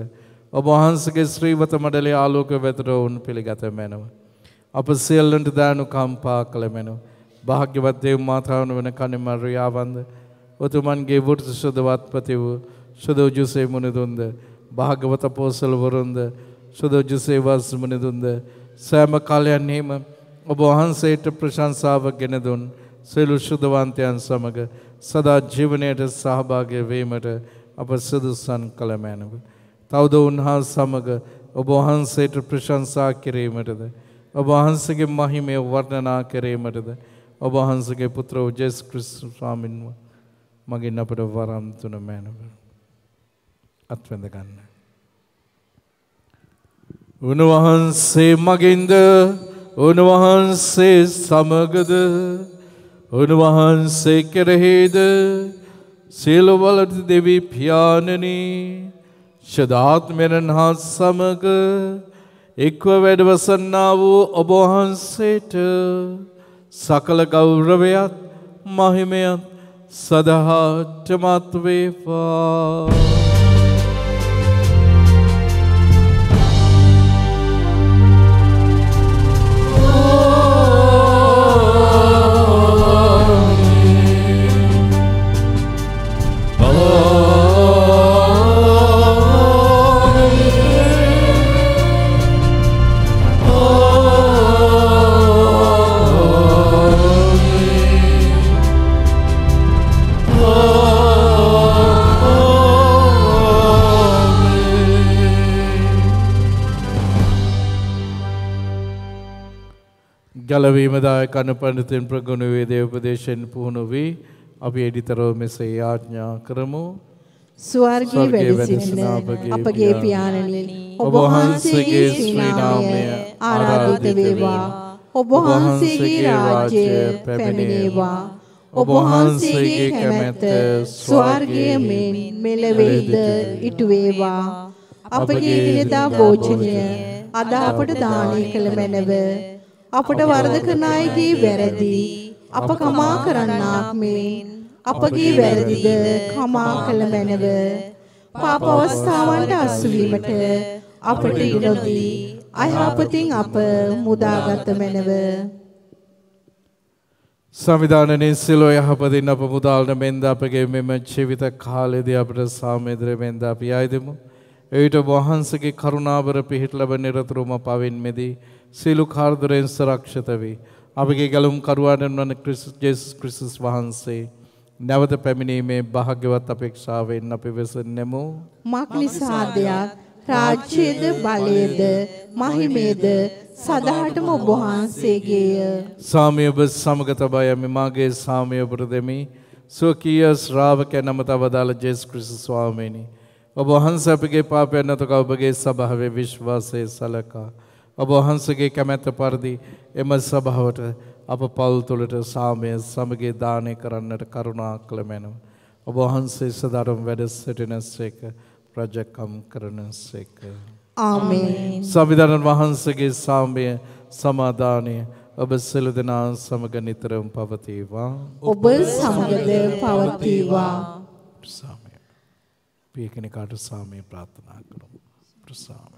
ඔබ වහන්සගේ ශ්‍රීවත මඩලේ ආලෝක වෙතට ඔවුන් පිළිගත මැනව. අප සියල්ලන්ට දානු කම්පා කළ මැනව. භාග්‍යවත් දේව මාතාවන වන කනෙමර්යාවන්ද ඔතුමන්ගේ වෘත ශුද්ධවත්පති වූ ශුද්ධ ජුසේ මුනිදුන්ද භාගවත පෝසල් වරුන්ද ශුද්ධ ජුසේ වස් මුනිදුන්ද සෑම කාලයන්හිම ඔබ වහන්සේට ප්‍රශංසාව ගෙන දුන් සියලු ශුද්ධවන්තයන් සමග සදා ජීවනයට සහභාගී වීමට අප සුදුසන් කළ මැනව. තවද උන්හාස් සමග ඔබ වහන්සේට ප්‍රශංසා කිරීමටද ඔබ වහන්සේගේ මහිමය වර්ණනා කිරීමටද ඔබ වහන්සේගේ පුත්‍ර ජෙස් ක්‍රිස්තු ස්වාමින්ව මගින් අපට වරම් තුන මැනව. අත්වැඳ ගන්න. උන්වහන්සේ මගින්ද උන්වහන්සේ සමගද උන්වහන්සේ කෙරෙහිද සියලුවලට දෙවී පියාණනී ශදාත්මයන් හා සමග එක්ව වැඩවසන්නා වූ ඔබවහන්සේට සකල ගෞරවයත් මහිමයත් සදහාටමත් ගැලවීමදාය කන පණිතෙන් ප්‍රගුණ වේ දේවපදේශයෙන් පුහුණු වී අපි එඩිතරව මෙසේ යාඥා කරමු. ස්වර්ගී වැඩසිටින අපගේ පියාණනි ඔබ වහන්සේගේ ශ්‍රී නාමය ආරාධිත වේවා. ඔබ වහන්සේගේ රාජ්‍ය පැමිණේවා. ඔබ වහන්සේගේ කැමැත්ත ස්වර්ගයේ මෙන් මෙලෙවෙයිද ඉටු වේවා. අපගේ දිනදා භෝජනය අද අපට දානය කළ මැනව අපට වරද කරන අයගේ වැරදි. අප කමා කරන්නාක් මෙන්. අපගේ වැරදිද කමා කළ මැනව. පාප අවස්ථාවන්ට අසු වීමට අපට ඉඩදී අයහපතින් අප මුදාගත මැනව. සංවිධානයේ සිලෝ යහපතින් අප මුදාලන මෙන්ද අපගේ මෙම ජීවිත කාලයේදී අපට සාමේද්‍ර මෙන්ද අපි ආයදමු එවිට වහන්සේගේ කරුණාවර පිහිට ලැබ නිරතුරුවම පවින් මෙදී සියලු කාර්දරයෙන් සරක්ෂිත වේ. අපගේ ගැලුම් කරුවාණන් වන ජේසුස් ක්‍රිස්තුස් වහන්සේ නැවත පැමිණීමේ භාග්‍යවත් අපේක්ෂාවෙන් අපි වෙසෙන්නෙමු. මක් නිසාදයක් රාජ්‍යයේද බලයේද මහිමේද සදාටම ඔබ වහන්සේගේය. සාමය ඔබ සමග තබා යමි මාගේ සාමය ඔබට දෙමි. ස්වකීය ශ්‍රාවකයන් නම තවදාල ජේසුස් ක්‍රිස්තුස් ස්වාමීනි. ඔබ වහන්සේ අපගේ පාපයන් නැතක ඔබගේ සභාවේ විශ්වාසය සලකා ඔබ වහන්සගේ කැමැත්ත පරිදි එම සභාවට අප පවුල් තුළට සාමය සමගේ දානය කරන්නට කරුණා කළ මැනව. ඔබ වහන්සේ සදරම් වැඩ සිටින සේක ප්‍රජකම් කරන සේක. ආමේන්. සවිධරන් වහන්සගේ සාමය සමාධානය ඔබ සියලු දෙනා සමග නිතරම පවතිවා. ඔබ සමගද පවතිවා. සාමය. පියකෙනෙකාට සාමය ප්‍රාර්ථනා කරමු. ප්‍රසාමය.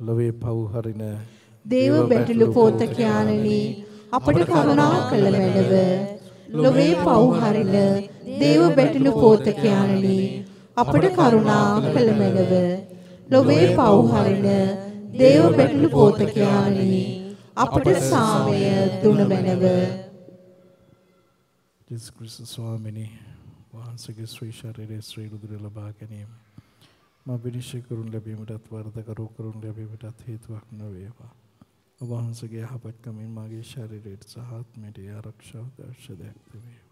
ලොවේ පව්හරින දේව බැටළු පෝතකයාණනි අපට කරුණා කළ මැනව ලොවේ පව්හරින දේව බැටළු පෝතකයාණනි අපට කරුණා කළ මැනව ලොවේ පව්හරින දේව බැටළු පෝතකයාණනි අපට සාමය දුන මැනව ජෙසුස් ක්‍රිස්තුස් ස්වාමිනී වහන්සේගේ ශ්‍රී ශරීරයේ ශ්‍රී රුධිර ලබා ගැනීම මා විනිශ්චය කරනු ලැබීමටත් වර්ධකරු කරනු ලැබීමටත් හේතුවක් නොවේවා. ඔබ වහන්සේගේ යහපත්කමින් මාගේ ශරීරයට සහ ආත්මයට ආරක්ෂාව දර්ශනයක් වේවා.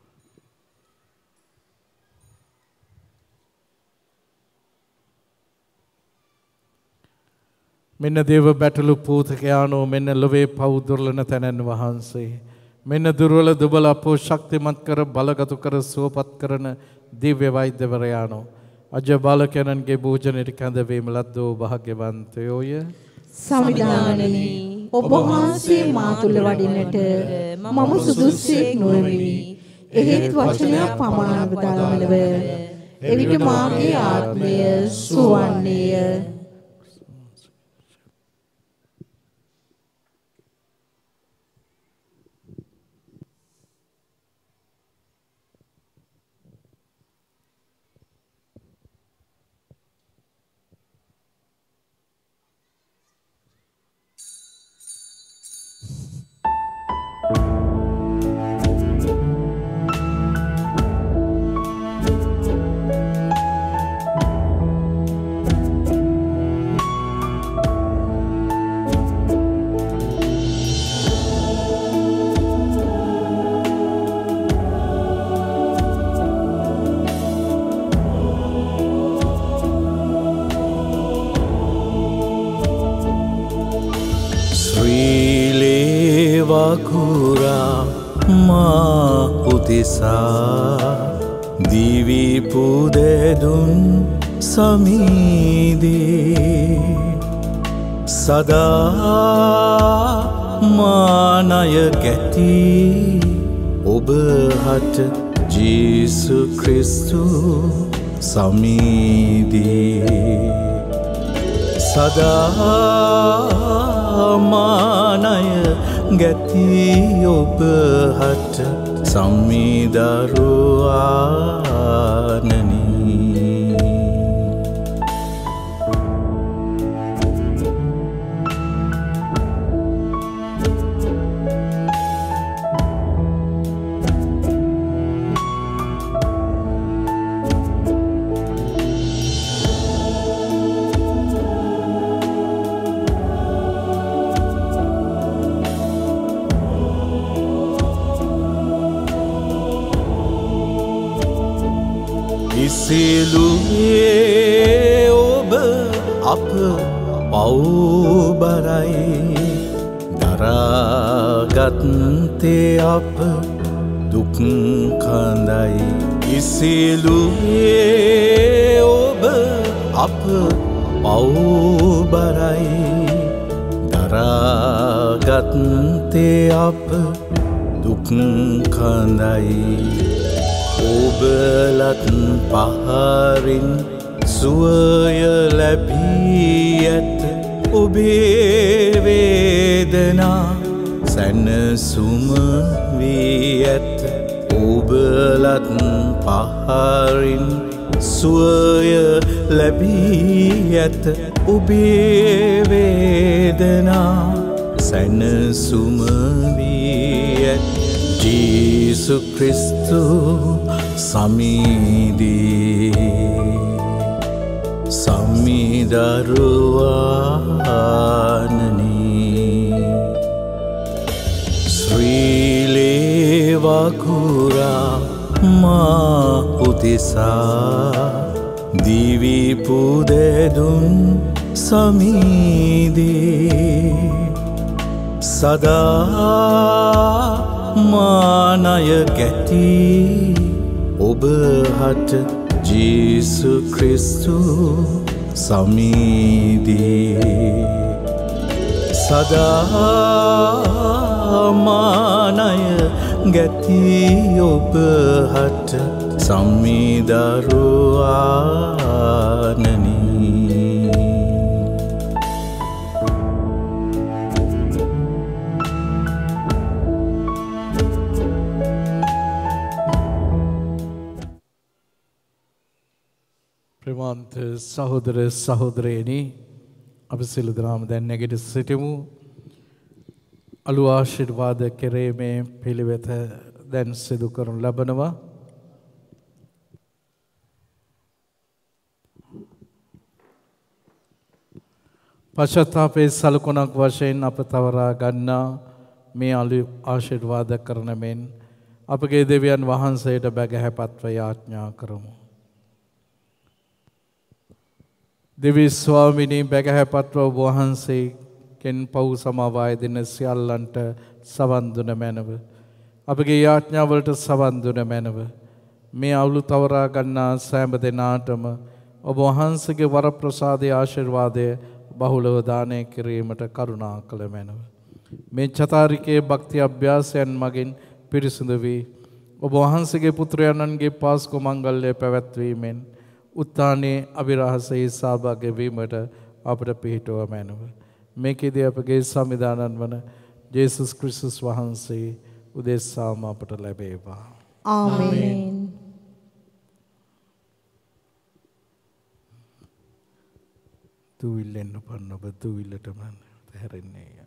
මෙන්න දේව බැටලු පූතකයානෝ මෙන්න ලොවේ පෞදුරලන තැනැන් වහන්සේ. මෙන්න දුර්වල දුබල අපෝ ශක්තිමත් කර බලගතු කර සුවපත් කරන දිව්‍ය වෛද්‍යවරයානෝ. අජ බාලකැනන්ගේ භෝජනයට කැඳවීම ලද්දෝ භාග්‍යවන්තයෝය. සවිධානනී ඔබ වහන්සේ මා තුළ වඩින්නට මම සුදුස්සෙක් නොවෙමි. එහෙත් වචනයක් පමණක් දළවලව. එවිට මාගේ ආත්මය සුවන්නේය. උදෙසා දිවිපුදැදුන් සමීදේ සදා මානය ගැති ඔබහට ජීසු ක්‍රිස්තු සමීදී සදාමානය ගැති ඔබහට සම්මිදරුවානනී සිලුවේ ඔබ අප පව්බරයි. දරාගත්තේ අප දුක්කඳයි ඉසිලුවේ ඔබ අප පව්බරයි. දරාගත්තේ අප දුක්කඳයි ඔබලත් පහරින් සුවය ලැබී ඇත. ඔබේ වේදනා සැනසුම වී ඇත. ඔබලත් පහරින් සුවය ලැබී ඇත. ඔබේ වේදනා සැනසුම වී ඇත. ජීසු ක්‍රිස්තු සමීදී සම්මිදරුවානනී ශ්‍රීලේවකුරා මා උතිසා දිවිපුදැදුන් සමීදී සදා මානය ගැති ඔබහට ජීසු ක්‍රිස්තු සමීදී. සදාමානය ගැති ඔබහට සම්මිදරුවානනී සහෝදර සහෝදරයනි අප සිල්ලු දනාම දැන් නැගෙට සිටමු අලු ආශිර්වාද කෙරේමේ පිළිවෙත දැන් සිදු කරනු ලබනවා. පශ්චත්තාපයේ සලකුණක් වශයෙන් අප තවරා ගන්නා මේ අලු ආශිර්වාද කරන මෙන් අපගේ දෙවියන් වහන්සේට බැගහැපත්ව යාඥා කරමු. දෙවි ස්වාමිනී බැගහැපත්ව වහන්සේකෙන් පව් සමවාය දෙන සියල්ලන්ට සවන් දුන මැනව. අපගේ යාඥාවලට සවන් දුන මැනව. මේ අවුලු තවරා ගන්නා සෑම දෙනාටම ඔබ වහන්සේගේ වරප්‍රසාදයේ ආශිර්වාදය බහුලව දානය කිරීමට කරුණා කළ මැනව. මේ චතාරිකයේ භක්ති අභ්‍යාසයන් මගින් පිරිසිදු වී ඔබ වහන්සේගේ පුත්‍රයන්න්ගේ පාස්කු මංගල්‍යය පැවැත්වීමෙන් උත්තානයේ අභිරහසයේ සහභාගී වීමට අපට පිහිටුව මැනව. මේකෙදී අපගේ සම්විධානන් වන ජේසුස් ක්‍රිස්තුස් වහන්සේ උදෙස්සාම අපට ලැබේවා. ආමේන්. දුවිල්ලෙන් උපන්න ඔබ දුවිල්ලටම හැරෙන්නේ.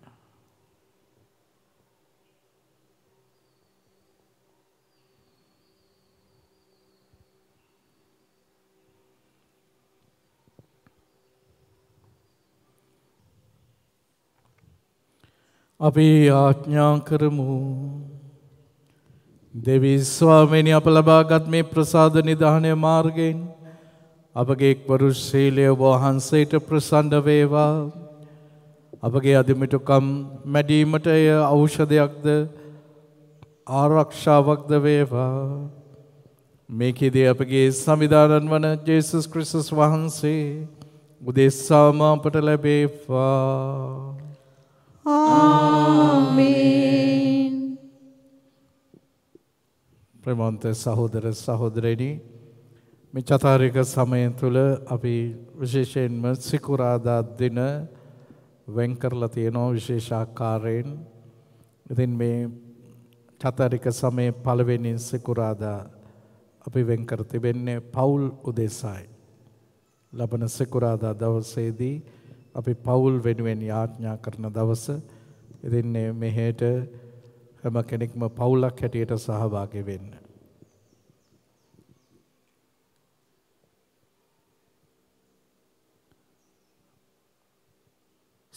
අපි ආඥා කරමු. දෙවි ස්වාමීනි අප ලබාගත් මේ ප්‍රසාද නිධානය මාර්ගයෙන් අපගේ එක්වරු ශීලය වහන්සේට ප්‍රසන්න වේවා. අපගේ අධිමිටුකම් මැඩීමට එය ඖෂධයක්ද ආරක්ෂාවක්ද වේවා. මේකෙදී අපගේ සමිධානන් වන ජේසුස් ක්‍රිස්තුස් වහන්සේ උදෙස්සාම අපට ලැබේවා. ආමේන්. ප්‍රමන්ත සහෝදර සහෝදරයනි මේ චතාරික සමය තුළ අපි විශේෂයෙන්ම සිකුරාදා දින වෙන් කරලා තියෙනවා විශේෂාකාරයෙන්. ඉතින් මේ චතාරික සමයේ පළවෙනි සිකුරාදා අපි වෙන් කර තිබෙන්නේ පවුල් උදෙසායි. ලබන සිකුරාදා දවසේදී අපි පවුල් වෙනුවෙන් යාඥා කරන දවස ඉතින් මෙහෙට හැම කෙනෙක්ම පවුලක් හැටියට සහභාගී වෙන්න.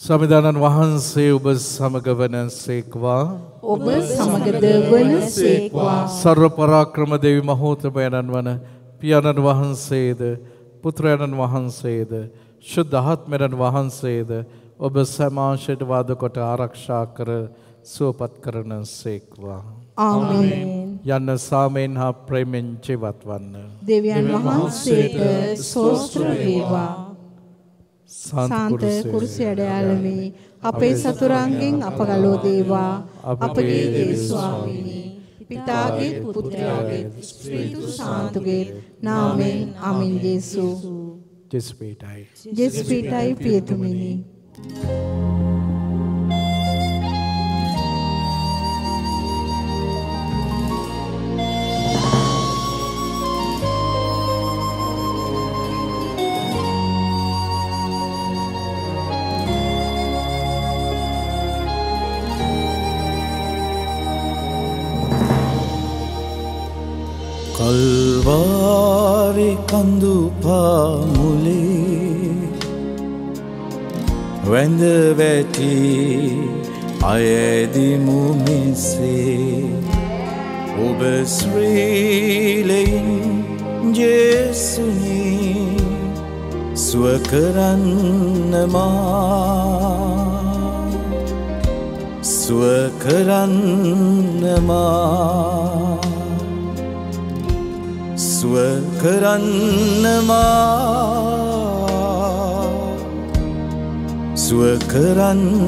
සමිධානන් වහන්සේ ඔබ සමග වන සේක්වා ඔබ සමගද වන සේක්වා සර්ව පරාක්‍රම දෙවි මහෝතමයණන් වන පියාණන් වහන්සේද පුත්‍රයණන් වහන්සේද ශුද්ධාත්මයණන් වහන්සේද ඔබ සමාශයට වාද කොට ආරක්ෂා කර සුවපත් කරන සේක්වා. ආමේන්. යන්න සාමයෙන් හා ප්‍රේමෙන් ජීවත් වන්න. දෙවියන් වහන්සේට සෝස්ත්‍ර වේවා. සාන්ත කුරුසියට යාළමේ අපේ සතුරන්ගෙන් අප ගලෝ දේවා අපගේ දේව ස්වාමීනි පිතාගේ පුත්‍රයාගේ ස්ත්‍රීතු සාන්තුගේ නාමෙන් අමින් ජේසු ජෙස්පේටයි. ජෙස්පීටයි පියතුමිනි කල්වාරි කඳු පාමුලේ වැඳ වැටි අයදිමු මෙසේ ඔබ ශ්‍රීලයින් ජේසුනී ස්වකරන්නමා ස්වකරන්නමා ස්ව කරන්නවා ස්ව කරන්නවා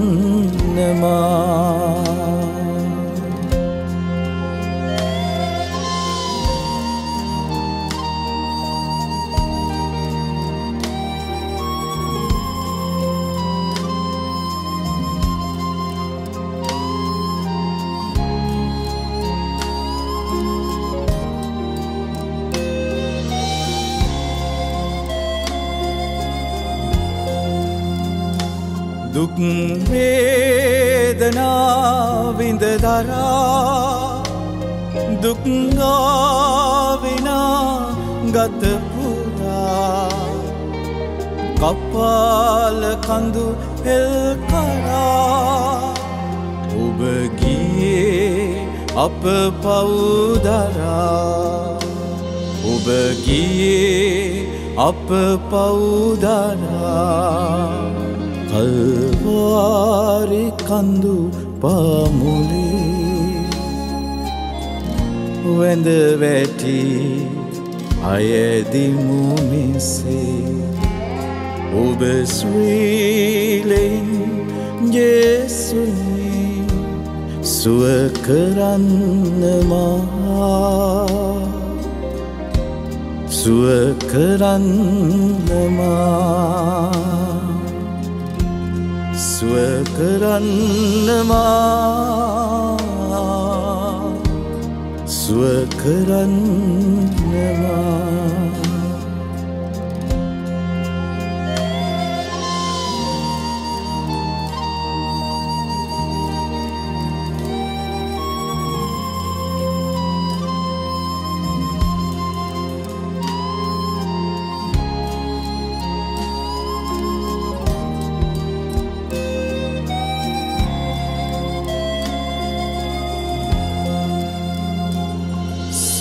දුක් වේදනා විඳ දරා දුක්ගාවෙනා ගත පුරා. කපාල කඳු හෙල් කරා ඔබ ගියේ අප පවුදරා ඔබ ගියේ අප පවුදරා කල්වාරි කඳු පාමුලේ වැඳ වැටි අයදිමු මෙසේ ඔබ ස්්‍රීලෙන් ජෙසුනි සුව කරන්නමා සුව කරන්නමා සුව කරන්නමා සුව කරන්නවා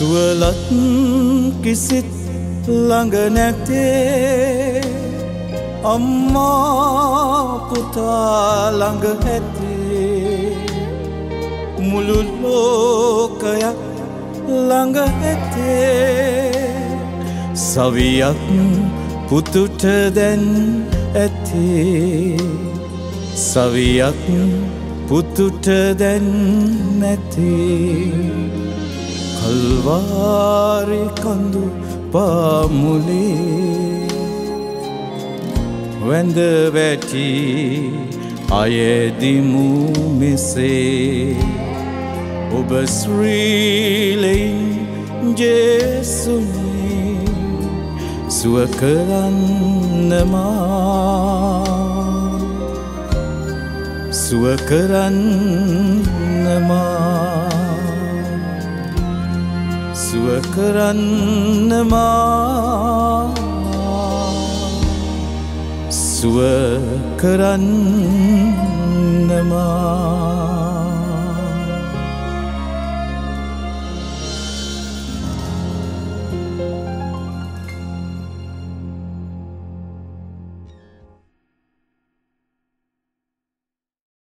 සුවලත් කිසිත් ළඟ නැතේ. අම්මා පුතා ළඟ ඇතේ. මුළු ලෝකයක් ළඟ ඇතේ. සවියක් පුතුට දැන් ඇතේ. සවියක් පුතුට දැන් නැතේ කල්වාරි කඳු පාමුලේ වැඳ වැටි අයදිමු මෙසේ ඔබ ස්්‍රීලෙයින් ජෙසුනි සුව කරන්නමා සුව කරන්නමා සුව කරන්නමා